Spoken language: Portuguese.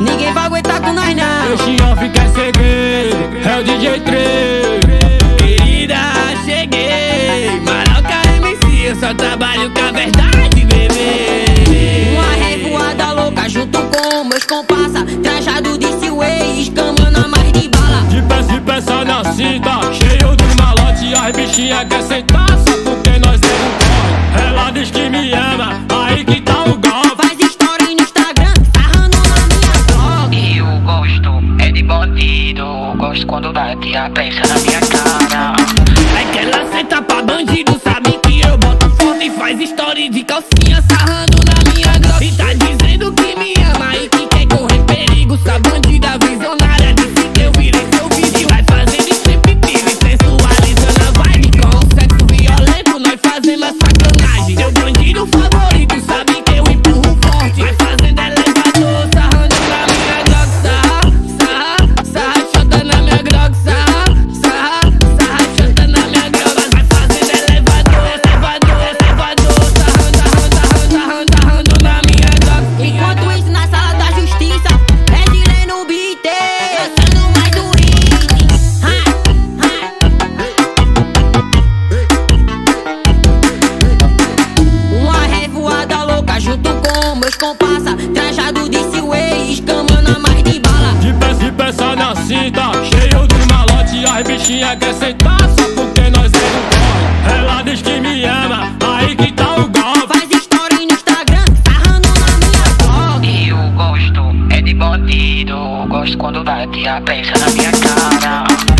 Ninguém vai aguentar com nós não. Deixa é segredo, é o DJ 3 Querida, cheguei. Maroca MC, eu só trabalho com a verdade, bebê. Uma revoada louca junto com meus compassa Trajado de Seaway, escamando a mais de bala. De peça e peça na cinta, cheio de malote As bichinha quer sentar. Só porque nós é um corre Ela diz que me ama, aí que tá o golpe bandido. Gosto quando bate a pensa na minha cara. É que ela senta pra bandido Sabe que eu boto forte e faz story de calcinha Sarrando meus compassa Trajado de Seaway, escamando a mais de bala De peça e peça na cinta, cheio de malote As bichinha quer sentar só porque nós é um corre Ela diz que me ama, aí que tá o golpe Faz story no Instagram, sarrando na minha blog E o gosto é de bandido. Gosto quando bate a pensa na minha cara.